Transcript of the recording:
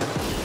Yeah.